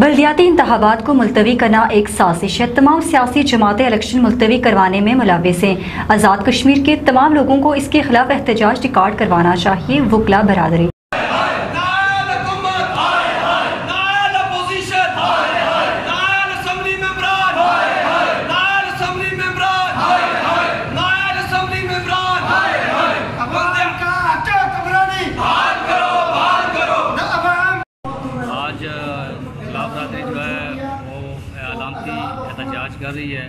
बल्दियाती इंतबात को मुलतवी करना एक साजिश है। तमाम सियासी जमातें इलेक्शन मुलतवी करवाने में मुलविस हैं। आज़ाद कश्मीर के तमाम लोगों को इसके खिलाफ एहतजाज रिकॉर्ड करवाना चाहिए, वकला बरदरी। की एहतजाज कर रही है।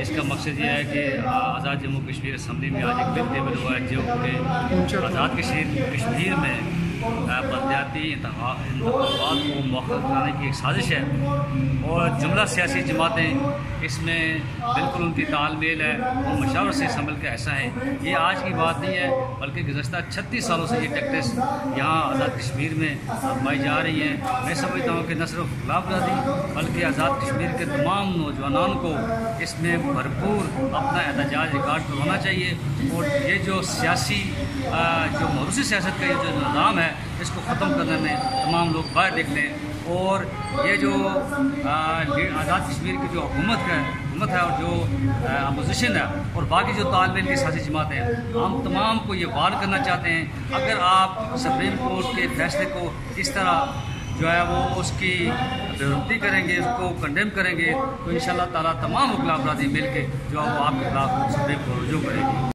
इसका मकसद यह है कि आज़ाद जम्मू कश्मीर असम्बली में आज एक बिल टेबल हुआ है जो कि आज़ाद कश्मीर कश्मीर में बलदियाती इंतबात को मौखर कराने की एक साजिश है। और जुमला सियासी जमातें, इसमें बिल्कुल उनकी तालमेल है और मशावर से संभल के ऐसा है। ये आज की बात नहीं है, बल्कि गुजशत छत्तीस सालों से ये टैक्टिस यहाँ आज़ाद कश्मीर में आजमाई जा रही हैं। मैं समझता हूँ कि न सिर्फ़ गुलाब दी बल्कि आज़ाद कश्मीर के तमाम नौजवानों को इसमें भरपूर अपना एहतजाज रिकॉर्ड करवाना चाहिए। और ये जो सियासी जो मरूसी सियासत का ये जो निज़ाम है इसको ख़त्म करने में तमाम लोग बाहर लें। और ये जो आज़ाद कश्मीर की जो हुकूमत है हुकूमत है और जो अपोजिशन है और बाकी जो तालमेल की सियासी जमातें हैं, हम तमाम को ये वार करना चाहते हैं। अगर आप सुप्रीम कोर्ट के फैसले को इस तरह जो है वो उसकी बेरुती करेंगे, उसको कंडेम करेंगे तो इन ताला तमाम मुकला अपराधी मिल के जो है वो आपके खिलाफ सुप्रीम कोर्ट रुजू करेगी।